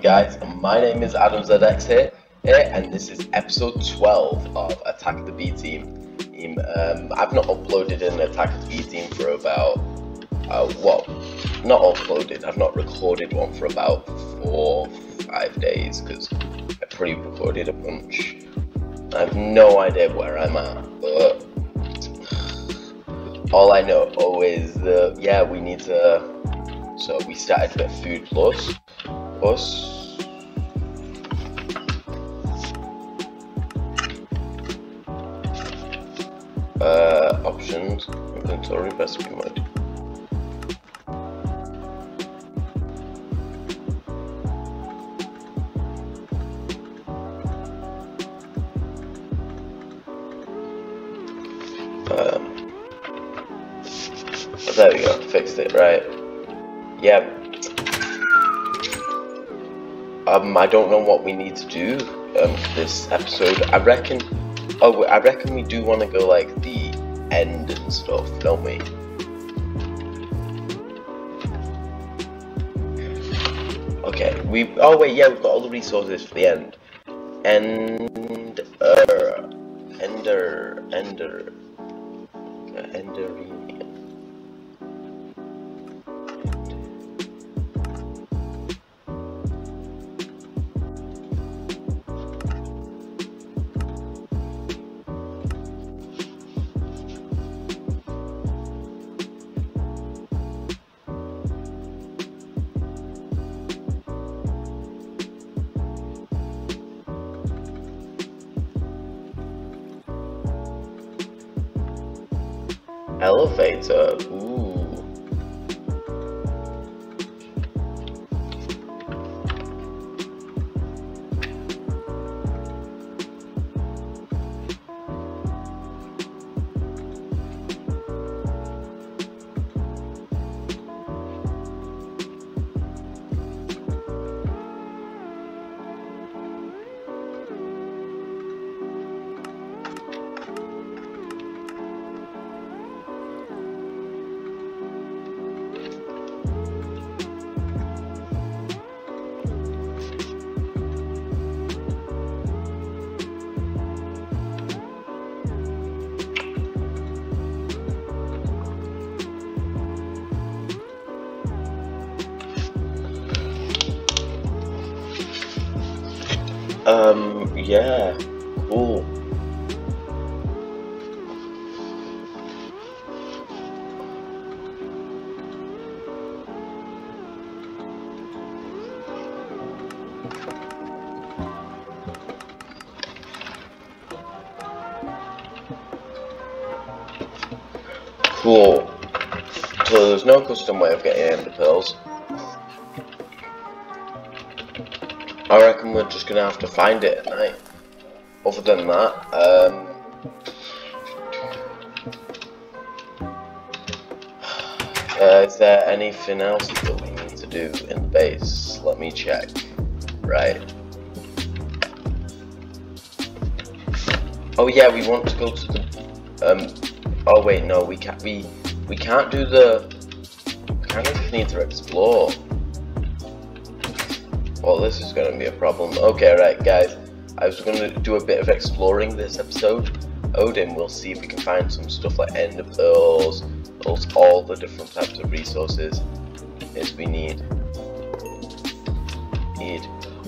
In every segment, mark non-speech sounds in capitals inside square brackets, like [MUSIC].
guys? My name is Adam ZX here, here and this is episode 12 of Attack the B Team. Um, I've not uploaded an Attack the B Team for about, uh, well, not uploaded, I've not recorded one for about four, five days because I pre-recorded a bunch. I have no idea where I'm at, but all I know is that, yeah, we need to, so we started with Food Plus, Plus, uh, options, inventory, recipe mode. Um, there we go, fixed it, right. Yeah. Um, I don't know what we need to do um, this episode. I reckon, oh, I reckon we do want to go like the end and stuff, don't we? Okay, we, oh wait, yeah, we've got all the resources for the end. End, ender, ender, Elevator. Yeah, cool. Cool. So there's no custom way of getting ender pearls. I reckon we're just gonna have to find it at night. Other than that, um, uh, is there anything else that we need to do in the base? Let me check. Right. Oh yeah, we want to go to the. Um. Oh wait, no, we can't. We we can't do the. We kind of need to explore. Well, this is going to be a problem. Okay, right, guys. I was going to do a bit of exploring this episode. Odin, we'll see if we can find some stuff like End ender pearls, all the different types of resources as we need. Need.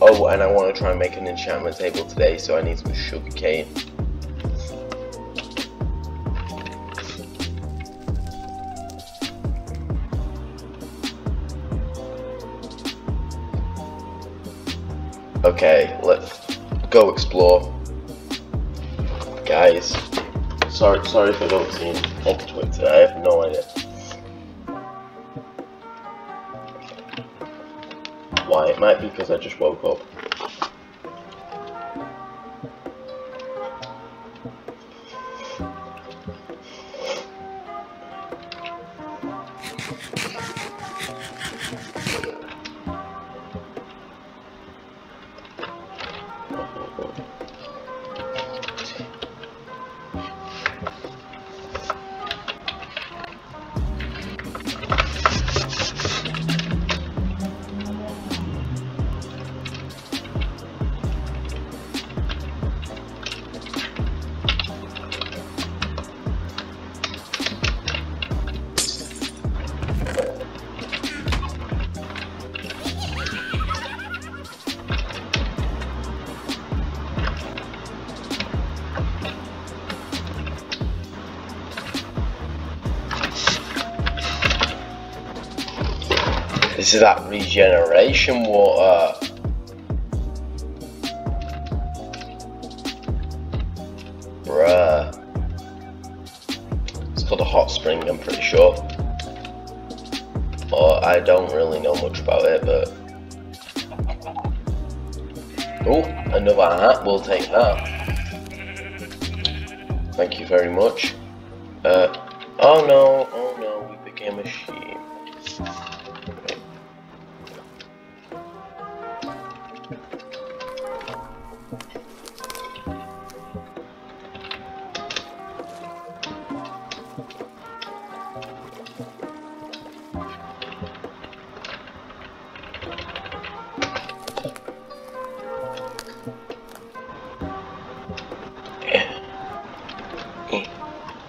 Oh, and I want to try and make an enchantment table today, so I need some sugar cane. Okay, let's go explore. Guys, sorry sorry if I don't seem to it today, I have no idea. Why? It might be because I just woke up. Is that regeneration water. Bruh. It's called a hot spring, I'm pretty sure. Or I don't really know much about it, but... Oh, another hat, we'll take that. Thank you very much.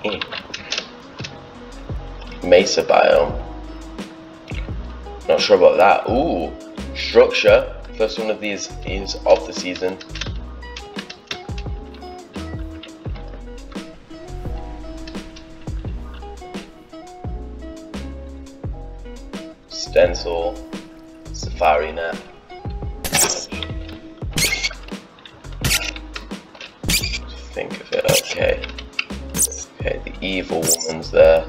Hmm. Mesa biome. Not sure about that. Ooh, structure. First one of these is of the season. Stencil, Safari Net. Evil woman's there.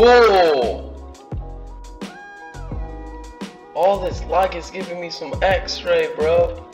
Cool. All this lag is giving me some x-ray, bro.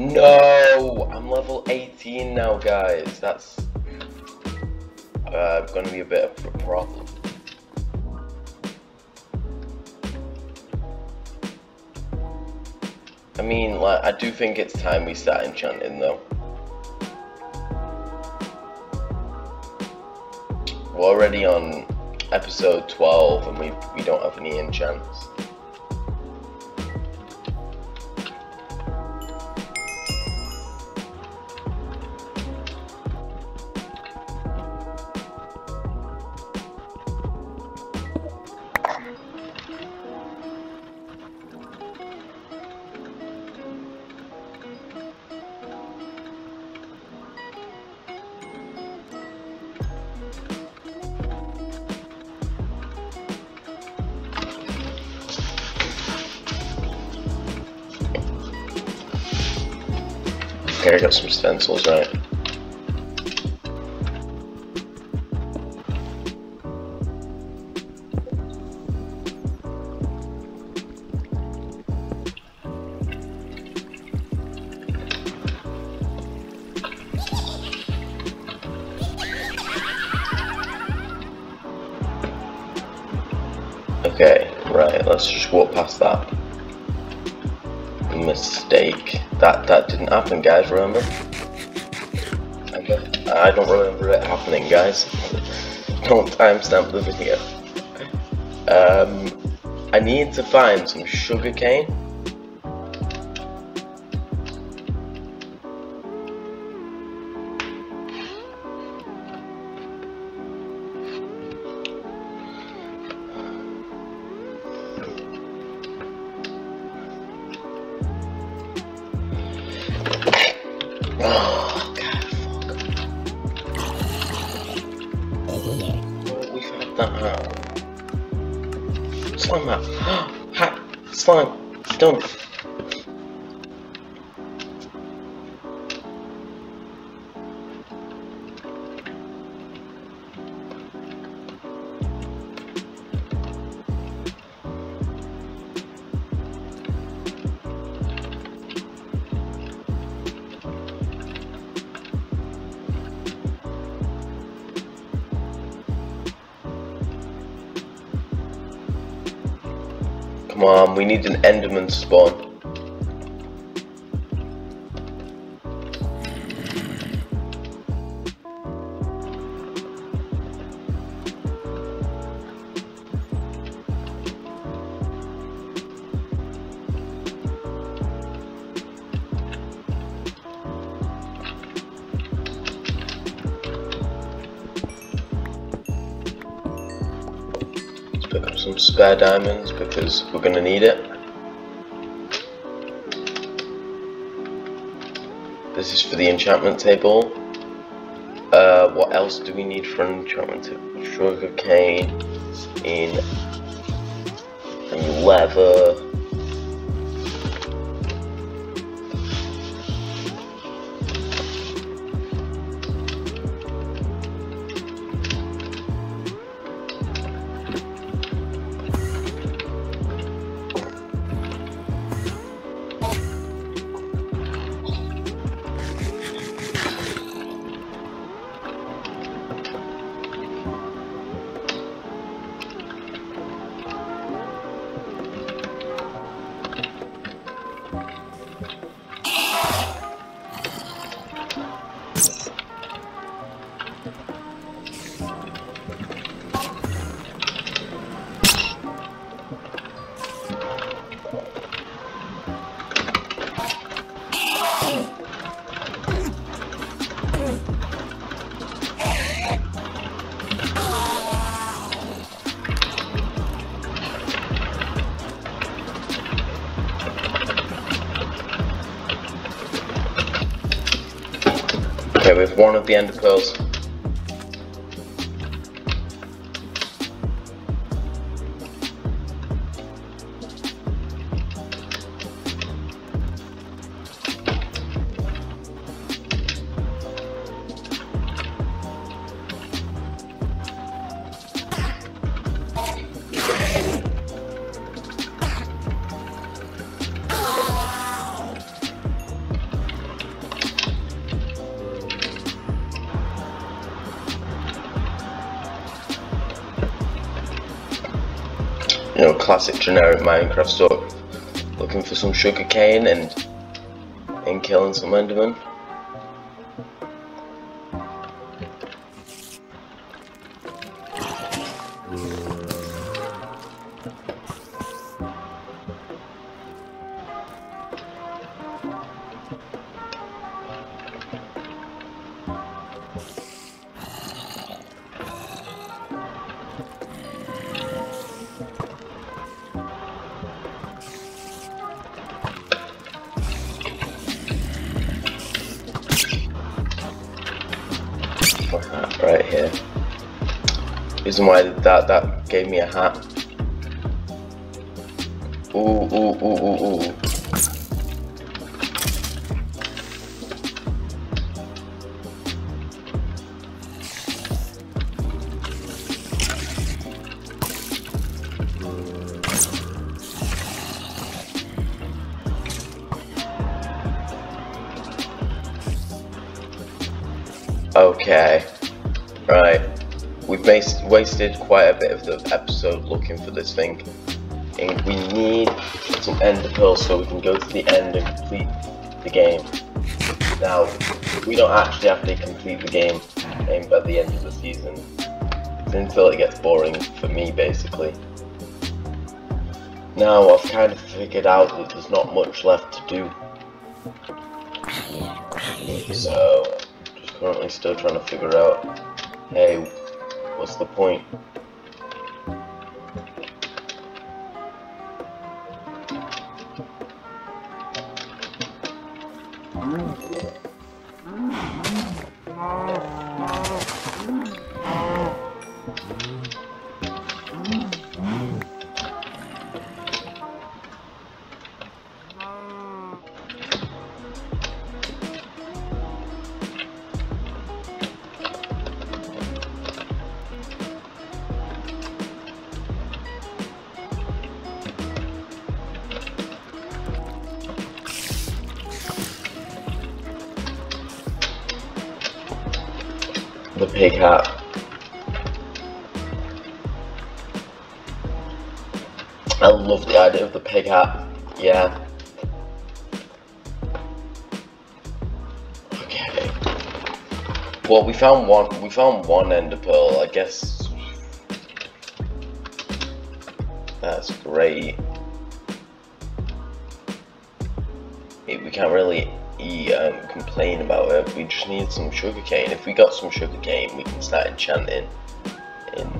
No, I'm level 18 now, guys. That's uh, gonna be a bit of a problem. I mean, like, I do think it's time we start enchanting, though. We're already on episode 12, and we we don't have any enchants. Okay, I got some stencils, right? Mistake. That that didn't happen, guys, remember? I don't remember it happening, guys. [LAUGHS] don't timestamp the video. Um, I need to find some sugar Slime. On, we need an Enderman spawn. Pick up some spare diamonds because we're going to need it. This is for the enchantment table. Uh, what else do we need for an enchantment table? Sugar cane, in, in leather. Have one of the ender. Classic generic Minecraft stuff. Looking for some sugar cane and and killing some Enderman. Here. Reason why that that gave me a hat. Ooh ooh ooh ooh ooh. Wasted quite a bit of the episode looking for this thing. And we need some ender pearls so we can go to the end and complete the game. Now, we don't actually have to complete the game by the end of the season. Until it gets boring for me, basically. Now, I've kind of figured out that there's not much left to do. So, just currently still trying to figure out, hey, what's the point? Pig hat. I love the idea of the pig hat. Yeah. Okay. Well, we found one. We found one ender pearl. I guess that's great. We can't really complain about it. We just need some sugarcane. If we got some sugarcane, we can start enchanting. In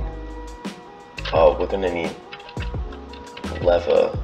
oh, we're gonna need leather.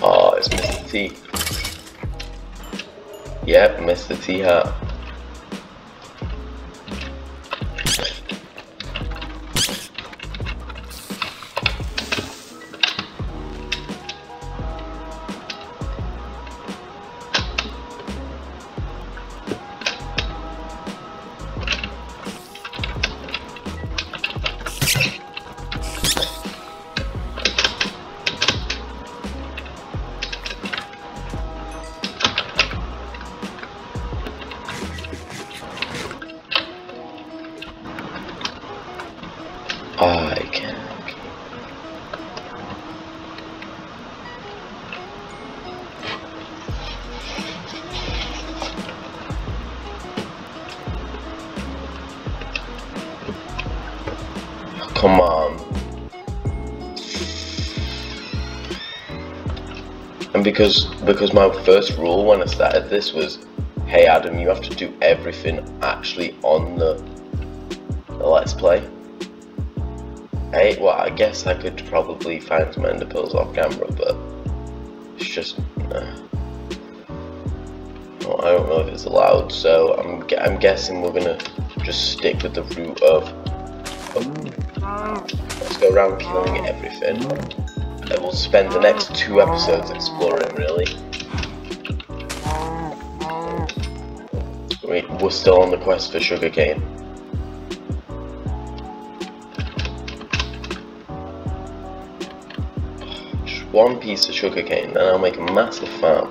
Oh, it's Mr. T. Yep, Mr. T hat. Because because my first rule when I started this was, hey Adam, you have to do everything actually on the, the let's play. Hey, well, I guess I could probably find some ender pearls off camera, but it's just. Uh, well, I don't know if it's allowed, so I'm I'm guessing we're gonna just stick with the route of. Oh, let's go around killing everything, and we'll spend the next two episodes exploring. Really. We we're still on the quest for sugarcane. one piece of sugarcane, then I'll make a massive farm.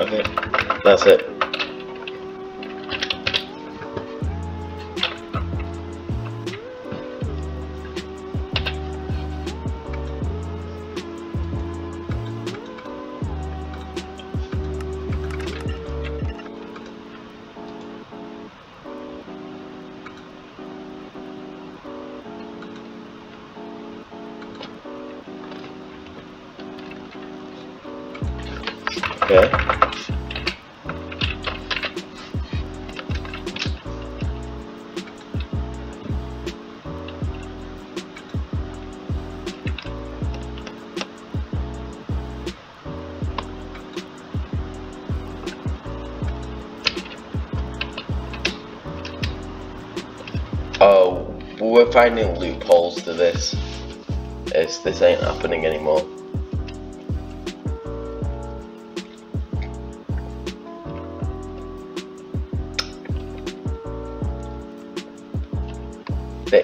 Okay, that's it. Okay. Oh, we're finding loopholes to this. It's, this ain't happening anymore.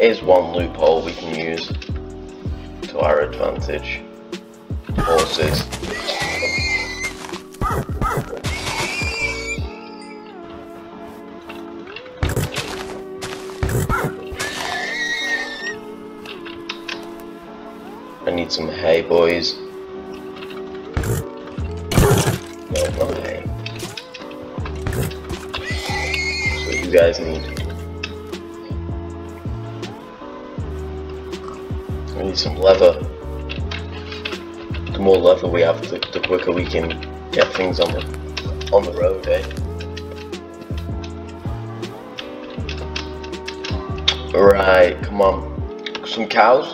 Is one loophole we can use to our advantage. Horses. I need some hay, boys. No, not hay. What you guys need. Some leather. the more leather we have, the, the quicker we can get things on the on the road, eh? Right, come on. Some cows?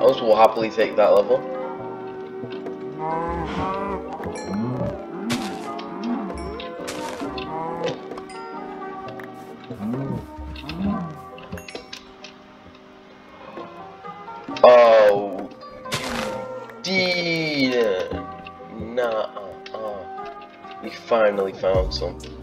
Cows will happily take that level. Oh, finally found some.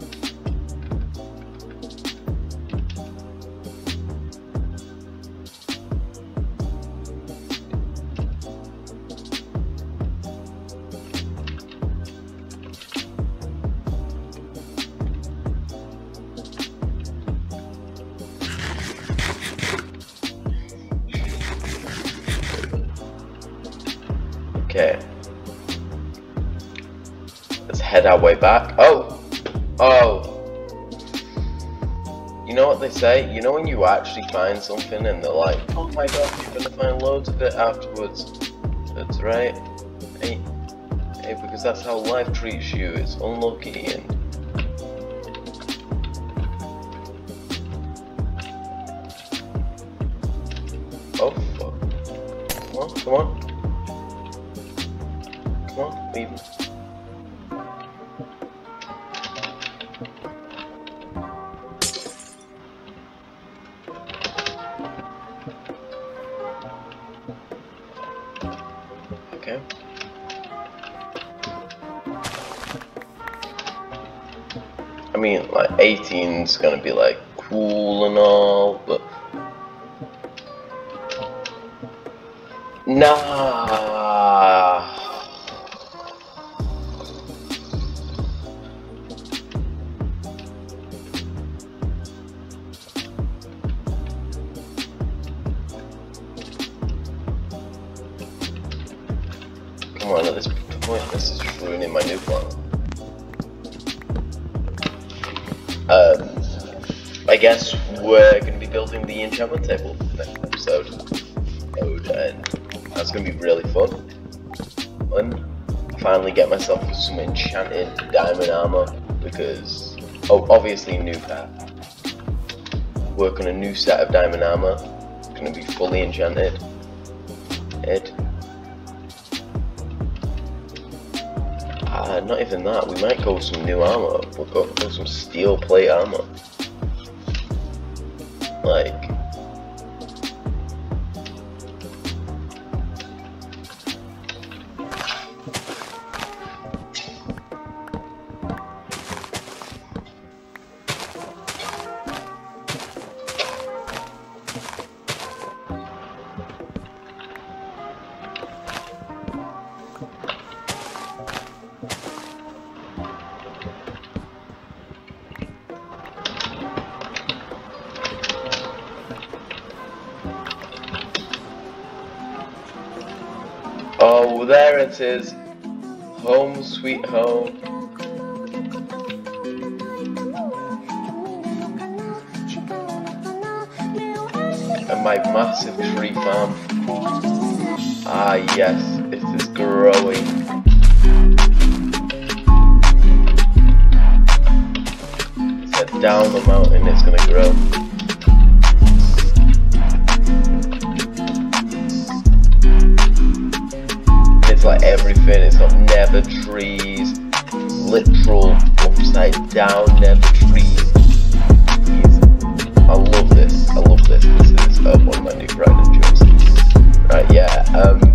Back. Oh! Oh! You know what they say? You know when you actually find something and they're like, oh my god, you're gonna find loads of it afterwards. That's right. Hey, hey, because that's how life treats you. It's unlucky and Oh fuck. Come on, come on. Come on, leave. Okay. 18's gonna be like cool and all, but nah. Guess we're going to be building the enchantment table next episode. And that's going to be really fun. And finally get myself some enchanted diamond armor because, oh, obviously new pair. Work on a new set of diamond armor. It's Going to be fully enchanted. It. Uh, not even that. We might go with some new armor. We'll go, go some steel plate armor. Like. Is. Home sweet home. And my massive tree farm. Ah, yes, it is growing. Down the mountain, it's gonna grow. Like everything. It's got nether trees, literal upside down nether trees. I love this. I love this. This is uh, one of my new pride and. Right, yeah. Um,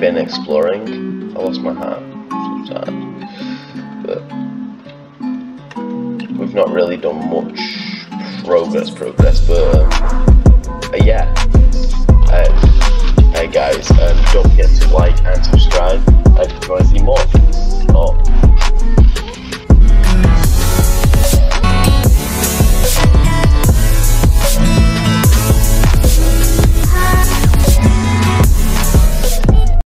been exploring. I lost my hat. But we've not really done much progress, progress, but uh,